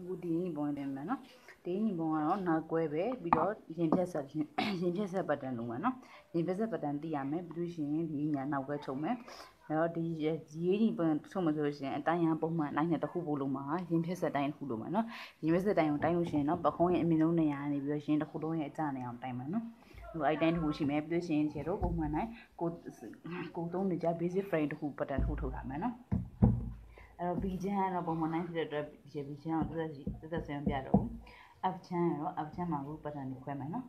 အခုဒီရင်ပုံတင်မယ်နော်ဒီရင်ပုံကတော့နောက်ကွဲပဲပြီးတော့ရင်ဖြတ်ဆက်ရင်ဖြတ်ဆက်ပတ်တန်လုံးမယ်နော်ရင်ဖြတ်ဆက်ပတ်တန်သိရမယ်ပြီးလို့ရှိရင်ဒီညာနောက်ကွဲချုပ်မယ်အဲ့တော့ဒီရေးကြီးပုံချုပ်မှဆိုလို့ရှိရင်အတိုင်းရပုံမှန်အတိုင်းနဲ့တစ်ခုပို့လို့မှာရင်ဖြတ်ဆက်တိုင်းတစ်ခုလို့မယ်နော်ရင်ဖြတ်ဆက်တိုင်းကိုတိုင်းလို့ရှိရင်တော့ပခုံးရဲ့အမြင့်ဆုံးနေရာကနေပြီးတော့ရင်တစ်ခုလုံးရဲ့အကျနေအောင်တိုင်းမယ်နော်ဟိုအဲ့တိုင်းတစ်ခုရှိမယ်ပြီးလို့ရှိရင်ဒီတော့ပုံမှန်တိုင်းကိုကိုသုံးနေကြ basic frame တစ်ခုပတ်တန်ထုတ်ထုတ်ထားမယ်နော် အဲ့တော့ B ချမ်းကတော့ပုံမှန်တိုင်းဖြစ်တဲ့အတွက် B ချမ်းကိုတက်တက်တက်ဆင်းပြတော့ F ချမ်းရော F ချမ်းမှာဘူးပတ်တန်ကိုခွဲမယ်နော်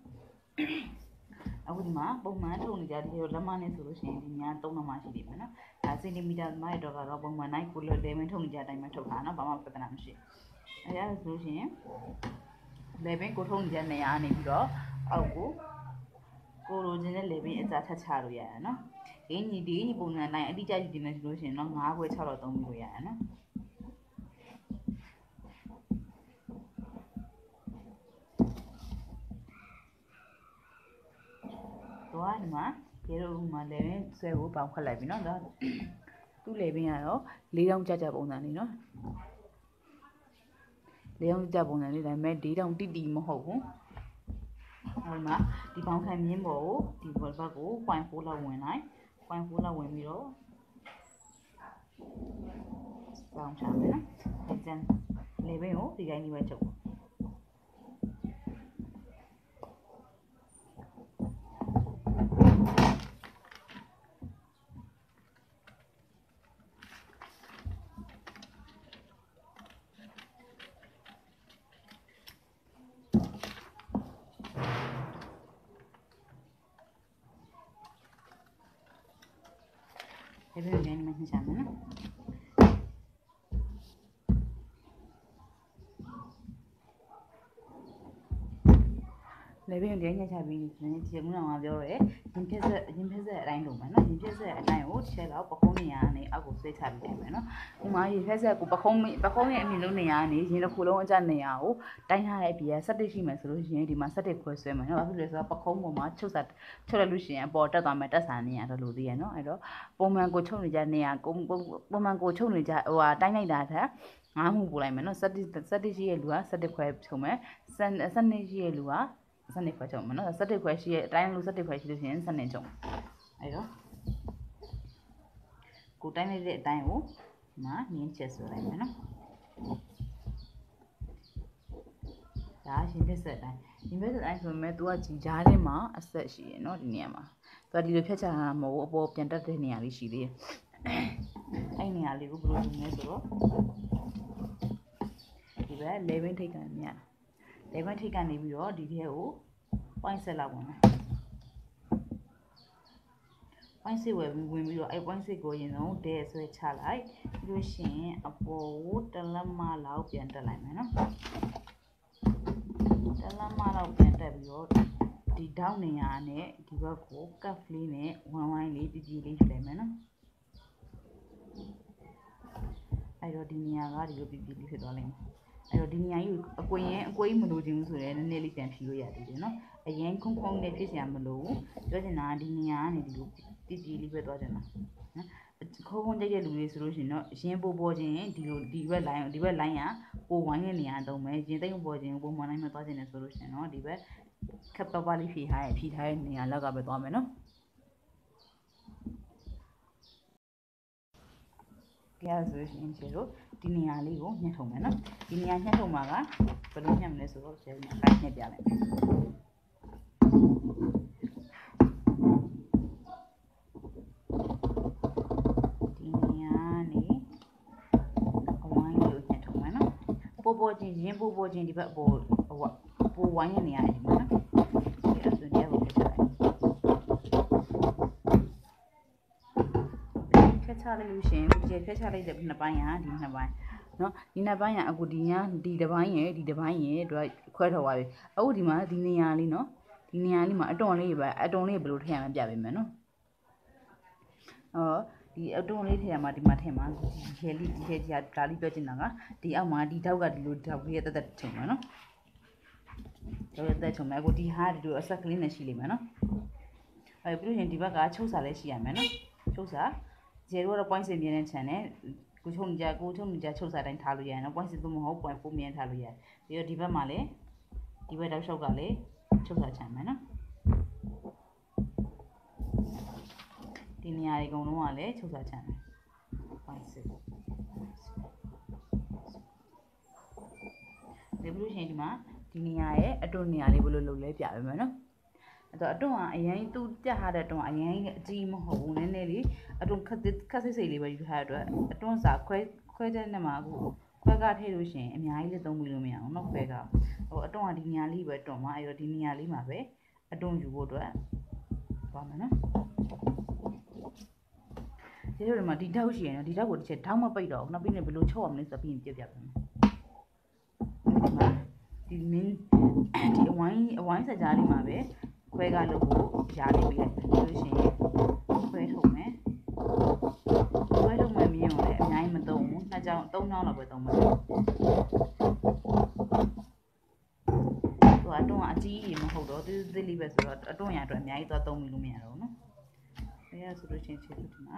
အခုဒီမှာပုံမှန်ထုတ်နေကြဒီလိုလက်မနဲ့ဆိုလို့ရှိရင်ဒီညာ3လက်မရှိသေးဘူးနော်အဲစင်တီမီတာမိုက်တော့ကတော့ပုံမှန်တိုင်းကိုလိုလေမင်းထုတ်နေကြအတိုင်းပဲထုတ်တာနော်ဘာမှပြဿနာမရှိအဲဒါဆိုလို့ရှိရင်လေဘင်းကိုထုတ်နေကြနေရာနေပြီးတော့အောက်ကိုကိုလိုချင်တဲ့လေဘင်းအစားထပ်ချလို့ရရနော် ဒီညီဒီညီပုံစံတိုင်းအတိအကျယူတင်နေဆိုလို့ရှိရင်တော့9ခွဲ6တော့သုံးပြီးလို့ရရနော်တော့ဒီမှာရေတို့မှာလေဘင်းဆွဲကိုပေါင်းခတ်လိုက်ပြီနော်ဒါသူ့လေဘင်းကတော့၄တောင်ကြကြပုံစံလေးနော်၄တောင်ကြပုံစံလေးဒါပေမဲ့၄တောင်တိတိမဟုတ်ဘူးဟိုမှာဒီပေါင်းခံမြင်းပေါ်ကိုဒီဘက်ဘက်ကို0.4လောက်ဝင်လိုက် 0.4လောက်ဝင်ပြီးတော့ပေါင်းချမယ်နော်အဲကျန်လေဘင်းကိုဒီတိုင်းလေးပဲချုပ် လေဘင်း လေးမှညှချမယ်နော်လေဘင်းကိုဒီတိုင်းညှချပြီးနည်းဒီကုန်းအောင်ပြောရဲရင်ဖြက်ဆက်ရင်ဖြက်ဆက်အတိုင်းလုပ်မယ်နော်ရင်ဖြက်ဆက်အတိုင်းကိုတစ်ချက်လောက်ပခုံးနေရာကနေအောက်ကိုဆွဲချပြီးတယ်မယ်နော်ဥမာရင်ဖြက်ဆက်ကိုပခုံးပခုံးရဲ့အမြင့်ဆုံးနေရာကနေရင်တစ်ခုလုံးအကျနေရာကိုတိုင်းထားတဲ့အပြင်17ရှိမယ်ဆိုလို့ရှိရင်ဒီမှာ17ခွဲဆွဲမယ်နော်ဘာဖြစ်လဲဆိုတော့ပခုံးပေါ်မှာချုပ်စာချုပ်လိုက်လို့ရှိရင်အပေါ်တက်သွားမယ်တက်ဆန်နေရတော့လို့သေးရနော်အဲ့တော့ပုံမှန်ကိုချုပ်နေကြနေရာပုံပုံမှန်ကိုချုပ်နေကြဟိုဟာတိုင်းလိုက်တာထက်ငါးမှုပို့လိုက်မယ်နော်17 17ရှိရဲ့လူက17ခွဲချုပ်မယ်12ရှိရဲ့လူက စနစ်ခွဲချုပ်မှာနော်စတစ်ခွဲရှိရဲ့အတိုင်းလို့စတစ်ခွဲရှိလို့ရှိရင်စနစ်ချုပ်အဲ့တော့ကိုတိုင်းလိုက်တဲ့အတိုင်းကိုဒီမှာနင်းချက်ဆိုလိုက်မယ်နော်ဒါရှင်ဖြစ်ဆက်တိုင်းရှင်ဖြစ်ဆက်တိုင်းဆိုမဲ့ तू ကဂျီကြားထဲမှာအဆက်ရှိရယ်နော်ဒီနေရာမှာ तू ကဒီလိုဖြတ်ချတာမဟုတ်ဘူးအပေါ်ပြန်တက်တဲ့နေရာလေးရှိသေးတယ်အဲ့နေရာလေးကိုဘယ်လိုလုပ်မလဲဆိုတော့ဒီဘက် level ထိတ်ကန်မြတ် လေဘတ်ထိပ်ကနေပြီးတော့ဒီထဲကို point set လောက်ဝင်မယ် point set ဝယ်ဝင်ပြီးတော့အဲ point set ကိုရင်ဆုံးတဲဆွဲချလိုက်ပြီးလို့ရှိရင်အပေါ်ကိုတလက်မလောက်ပြန်တက်လိုက်မယ်နော်တလက်မလောက်ပြန်တက်ပြီးတော့ဒီတောက်နေရနဲ့ဒီဘက်ကို cut လေးနဲ့ဝမ်းဝိုင်းလေးတကြီးလေးယူလိုက်မယ်နော်အဲ့တော့ဒီနေရာကဒီလိုပြပြလေးဖြစ်သွားလိမ့်မယ် အဲ့တော့ဒီနေရာကြီးအကွင်ရင်အကွေးမလို့ခြင်းဆိုရဲနည်းနည်းလေးပြန်ဖြီလို့ရသေးတယ်နော်အရင်ခုံခုံနဲ့ဖြစ်စရာမလိုဘူးပြောချင်တာဒီနေရာကနေဒီလိုတည်တည်လေးပဲသွားချင်တာနော်ခုံခုံကြိုက်တဲ့လူတွေဆိုလို့ရှိရင်တော့ရင်းပိုးပေါ်ခြင်းဒီလိုဒီဘက် line ဒီဘက် line ကပိုဝိုင်းတဲ့နေရာတုံးမယ်ရင်သိမ့်ပေါ်ခြင်းပုံမှန်တိုင်းမှာသွားခြင်းနဲ့ဆိုလို့ရှိရင်တော့ဒီဘက်ခပ်ပပလေးဖြီထားရဖြီထားတဲ့နေရာလောက်ကပဲသွားမယ်နော် ကြရဆိုရှင်ချေတို့ဒီနေရာလေးကိုညှက်ထုံမယ်နော်ဒီနေရာညှက်ထုံမှာကဘယ်လိုညှက်မလဲဆိုတော့ကျဲမှာလိုက်ညှက်ပြလိုက်ဒီနေရာနေအဝိုင်းလေးကိုညှက်ထုံမယ်နော်ပို့ပို့ချင်းရင်းပို့ပို့ချင်းဒီဘက်ပို့ဟိုပို့ဝိုင်းရဲ့နေရာကြီးမှာနော်ဒီအစွန်းတရားကိုပြချလိုက်ဖြတ်ချ လိုက်လို့ရှင်ဒီဖြတ်ချလိုက်တဲ့နှစ်ပိုင်းဟာဒီနှစ်ပိုင်းနော်ဒီနှစ်ပိုင်းကအခုဒီညာဒီတစ်ပိုင်းရယ်ဒီတစ်ပိုင်းရယ်တို့ခွဲထော်သွားပြီအခုဒီမှာဒီနေရာလေးနော်ဒီနေရာလေးမှာအတွန်လေးပဲအတွန်လေးဘယ်လိုထည့်ရမလဲပြပေးမယ်နော်အော်ဒီအတွန်လေးထည့်ရမှာဒီမှာထည့်မှာဒီခဲလေးဒီခဲကြီးကဒါလေးပြောချင်တာကဒီအောက်မှာဒီထောက်ကဒီလိုထောက်လေးတက်တက်ချုံမှာနော်တော့တက်ချုံမှာအခုဒီဟာဒီလိုအဆက်ကလေးနဲ့ရှိလိမ့်မယ်နော်အဲပြီးလို့ရင်ဒီဘက်ကချုပ်စာလည်းရှိရမယ်နော်ချုပ်စာ 0ကတော့ point စင်ပြင်းတဲ့ channel ကိုချုံကြကိုချုံကြချုပ်စားတိုင်းထားလို့ရတယ်နော် point 6မဟုတ် point 4မြင်ထားလို့ရတယ်ပြီးတော့ဒီဘက်မှာလည်းဒီဘက်တောက်လျှောက်ကလည်းချုပ်စားချမ်းမယ်နော်ဒီနေရာတွေအကုန်လုံးကလည်းချုပ်စားချမ်းမယ် point 6ဒီဘလို့ရှိရင်ဒီမှာဒီနေရာရဲ့အတွန်းနေရာလေးဘယ်လိုလုပ်လဲပြပေးမယ်နော် အဲ့တော့အတွန်းကအရင်သူပြထားတဲ့အတွန်းကအရင်အကြီးမဟုတ်ဘူးနည်းနည်းလေးအတွန်းခက်ခက်စိတ်စိတ်လေးပဲယူထားတဲ့အတွက်အတွန်းစာခွဲခွဲတဲ့နဲ့မှာအခုခွဲကထည့်လို့ရှိရင်အများကြီးလည်းသုံးပြီးလို့မရအောင်နော်ခွဲကဟိုအတွန်းကဒီနေရာလေးပဲအတွန်းမှာအဲ့တော့ဒီနေရာလေးမှာပဲအတွန်းယူဖို့အတွက်ပါမယ်နော်ဒီလိုမှာဒီတောက်ရှိရင်ဒီတောက်ကိုတစ်ချက်ထောင်းမပိတ်တော့ဘူးနောက်ပြီးရင်ဘယ်လိုချုပ်အောင်လဲဆိုပြီးရင်ပြပြပါမယ်ဒီမှာဒီမင်းဒီအဝိုင်းအဝိုင်းစကြားလေးမှာပဲ ခွဲကလုပ်ဖို့ရှားနေပြီလေလို့ရှိရင်ခွဲထုတ်မယ်ခွဲထုတ်မှမြင်အောင်လည်းအများကြီးမသုံးဘူးနှစ်ကြောင်သုံးကြောင်လောက်ပဲသုံးမှာသူအတွန်းကအကြီးကြီးမဟုတ်တော့သေးသေးလေးပဲဆိုတော့အတွန်းရအတွက်အများကြီးသွားသုံးမိလို့မရတော့ဘူးနော်ဒါရဆိုလို့ချင်းချစ်လို့ဒီမှာ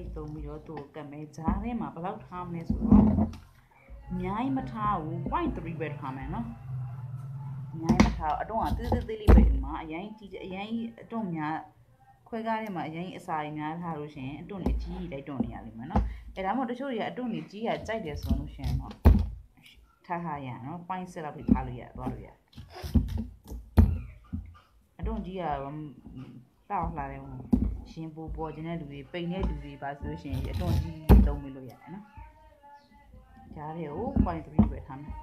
တိတ်သုံးပြီးတော့သူ့ကိုကတ်မဲဂျားထဲမှာဘယ်လောက်ထားမလဲဆိုတော့အများကြီးမထားဘူး0.3ပဲထားမယ်နော်အများကြီးမထားဘူးအတွန်းကသေးသေးသေးလေးပဲဒီမှာအရင်ကြီးအရင်အတွန်းများခွဲကားထဲမှာအရင်အစာတွေများထားလို့ရှိရင်အတွန်းတွေကြီးကြီးလိုက်တွန်းနေရလိမ့်မယ်နော်အဲဒါမှမဟုတ်တချို့တွေကအတွန်းတွေကြီးရကြိုက်တယ်ဆိုလို့ရှိရင်တော့ထားထားရနော် point ဆက်လောက်ထိထားလို့ရသွားလို့ရအတွန်းကြီးရတော့တောက်လာတယ်ဟို ရှင်ပူပေါ်ခြင်းတဲ့လူတွေပိန်တဲ့လူတွေပါဆိုလို့ရှိရင်အတွန်းကြီးသုံးလို့ရတယ်နော်ကြားတယ်ကို point 3ပဲထားမယ်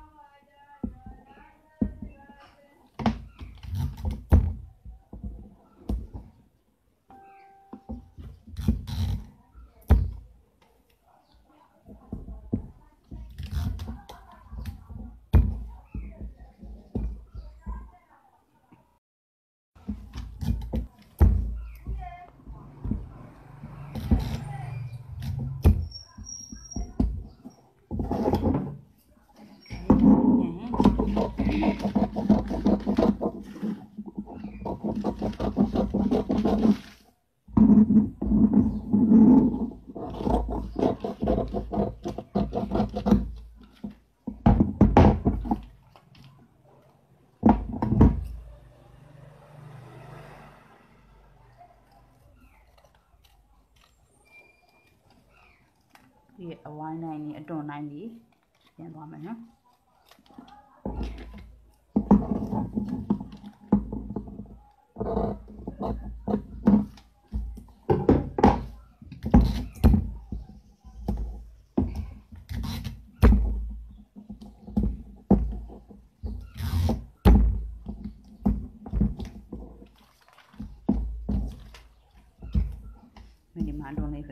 ဒီအဝိုင်းနိုင်နေအ တွန်းနိုင်နေပြန်သွားမယ်နော်မိန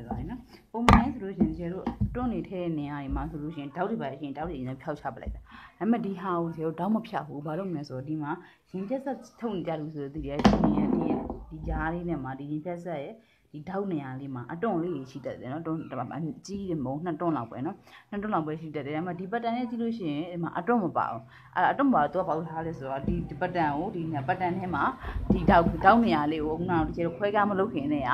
စ်မှအတွန်းလေးဖြစ်သွားပြီနော်ပုံမှန်ဆိုလို့ရှိရင်ကျတို့တွန်းနေထဲတဲ့နေရာတွေမှာဆိုလို့ရှိရင်တောက်တွေပါရှင်တောက်တွေနဲ့ဖျောက်ချပလိုက်တာဒါပေမဲ့ဒီဟာကိုကျတို့တောက်မဖျောက်ဘူးဘာလို့မလဲဆိုတော့ဒီမှာရင်ပြက်ဆက်ထုံနေကြလို့ဆိုတော့ဒီရဲ့ဒီနေရာဒီဒီကြားလေးနဲ့မှာဒီရင်ပြက်ဆက်ရဲ့ဒီထောက်နေရာလေးမှာအတွန်းလေးရှိတတ်တယ်နော်တွန်းကြီးတယ်မဟုတ်နှစ်တွန်းလောက်ပဲနော်နှစ်တွန်းလောက်ပဲရှိတတ်တယ်ဒါပေမဲ့ဒီပတ်တန်နဲ့ကြည့်လို့ရှိရင်ဒီမှာအတွန်းမပါဘူးအဲ့အတွန်းမပါတော့ပေါက်ထားလဲဆိုတော့ဒီဒီပတ်တန်ကိုဒီပတ်တန်ထဲမှာဒီထောက်ထောက်နေရာလေးကိုခုနကတကယ်ခွဲကားမလုပ်ခင်နဲ့က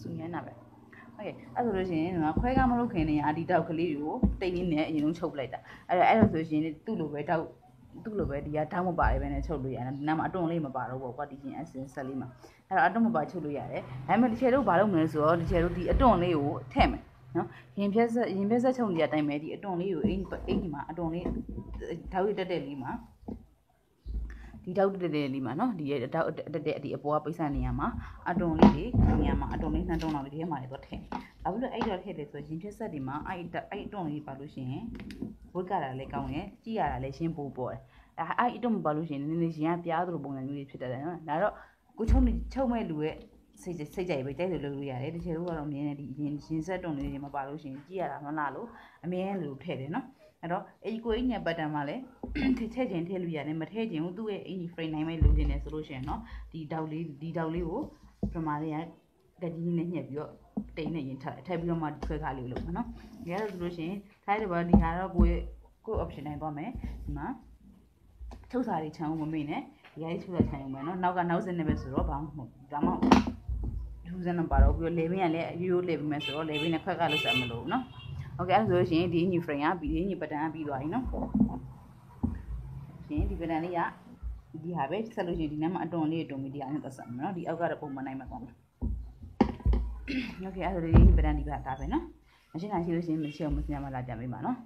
စူညံတာပဲ ဟုတ်ကဲ့အဲ့ဆိုလို့ရှိရင်ဒီမှာခွဲကမလုပ်ခင်နေရဒီတောက်ကလေးကိုတိတ်လေးနဲ့အရင်ဆုံးချုပ်ပလိုက်တာအဲ့ဒါအဲ့လိုဆိုရှင်သူ့လိုပဲတောက်သူ့လိုပဲဒီကတောက်မပါတယ်ပဲနဲ့ချုပ်လို့ရတယ်ဒီနားမှာအတွန့်လေးမပါတော့ဘူးကွာဒီရင်အစင်ဆက်လေးမှာအဲ့တော့အတွန့်မပါချုပ်လို့ရတယ်ဒါပေမဲ့ဒီချေတို့ဘာလုပ်မလဲဆိုတော့ဒီချေတို့ဒီအတွန့်လေးကိုထည့်မယ်နော်ရင်ဖြက်ဆက်ရင်ဖြက်ဆက်ချုပ်နေတဲ့အတိုင်းပဲဒီအတွန့်လေးကိုအိမ်အိမ်ဒီမှာအတွန့်လေးဓာတ်ရည်တက်တက်လေးမှာ ဒီတောက်တက်တက်လေးမှာနော်ဒီတောက်တက်တက်ဒီအပေါ်ကပိတ်ဆက်နေရမှာအတွန်းလေးတွေဒီနေရာမှာအတွန်းလေးနှံတုံးလောက်ဒီထဲမှာလည်းတော့ထည့်ဘာဖြစ်လို့အဲ့တော့ထည့်လဲဆိုရင်ဖြက်ဆက်တွေမှာအဲ့အဲ့အတွန်းလေးပါလို့ရှိရင်ဝတ်ကတာလည်းကောင်းတယ်ကြည့်ရတာလည်းရှင်းပိုးပေါ်တယ်အဲ့အဲ့အတွန်းမပါလို့ရှိရင်နည်းနည်းရင်ကပြားသလိုပုံစံမျိုးတွေဖြစ်တတ်တယ်နော်ဒါတော့ကိုချုံချုံမဲ့လူရဲ့စိတ်စိတ်ကြိုက်ပဲကြိုက်တယ်လို့လို့ရတယ်တချို့ကတော့မြင်နေဒီရင်ရင်ဆက်တုံလေးတွေမပါလို့ရှိရင်ကြည့်ရတာမလားလို့အမြဲလူထည့်တယ်နော် အဲ့တော့အဲ့ဒီကိုအင်းညပတ်တန်မှာလည်းထည့်ထည့်ခြင်းထည့်လို့ရတယ်မထည့်ခြင်းကိုသူ့ရဲ့အင်းကြီး frame နိုင်မဲ့လိုချင်တယ်ဆိုလို့ရှိရင်เนาะဒီတောက်လေးဒီတောက်လေးကိုပထမလေးက ကကြီးနဲ့ညှက်ပြီးတော့တိန်နဲ့ရင်ထပ်ထပ်ပြီးတော့မှဆွဲခါလေးလုပ်မှာနော်ဒီကတော့ဆိုလို့ရှိရင်ထိုင်းတဘောဒီဟာတော့ကိုယ့်ကိုယ့် option တိုင်းသွားမယ်ဒီမှာထုတ်စာတွေခြံအောင်မမေ့နဲ့ဒီဟာလေးထုတ်စာခြံအောင်မယ်နော်နောက်ကနောက်စနေပဲဆိုတော့ဘာမှမဟုတ်ဒါမှလူစံတော့ပါတော့ပြီးတော့လေဘင်းကလည်းရိုးရိုးလေဘင်းပဲဆိုတော့လေဘင်းနဲ့ခွက်ကလို့ဆက်မလို့နော် โอเคအဲ့ဒါဆိုလို့ရှိရင်ဒီညီ frame ကပြီးဒီညီ pattern ကပြီးသွားပြီနော်ရှင်ဒီ pattern လေးကဒီဟာပဲဆက်လို့ရှိရင်ဒီနားမှာအတွန်လေးတွန်ပြီးဒီဟာနဲ့သက်ဆက်မယ်နော်ဒီအောက်ကတော့ပုံမှန်နိုင်မှာကောင်းတယ်โอเคအဲ့ဒါဒီ pattern ဒီပါဒါပဲနော်မရှင်းနိုင်ရှိလို့ရှိရင်မရှိအောင်မစညာမလာကြပေးပါနော်